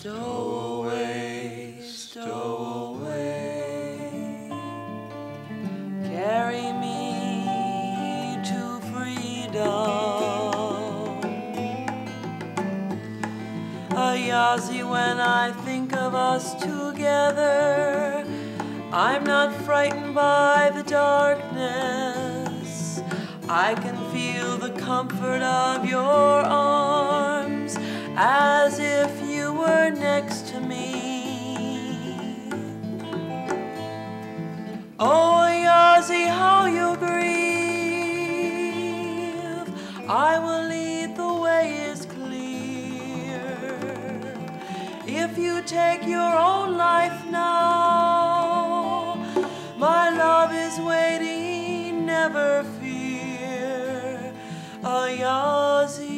Stow away, stow away. Carry me to freedom. Ayazi, when I think of us together, I'm not frightened by the darkness. I can feel the comfort of your arms as if Oh, Yazi, how you grieve. I will lead the way is clear. If you take your own life now, my love is waiting, never fear. Ayazi,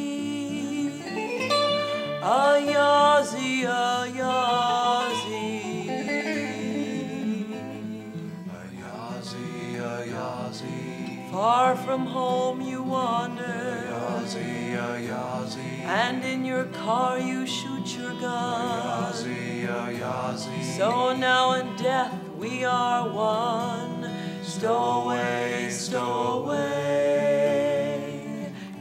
Ayazi, Ayazi. Far from home you wander, and in your car you shoot your gun. So now in death we are one. Stow away, stow away.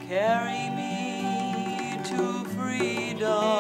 Carry me to freedom.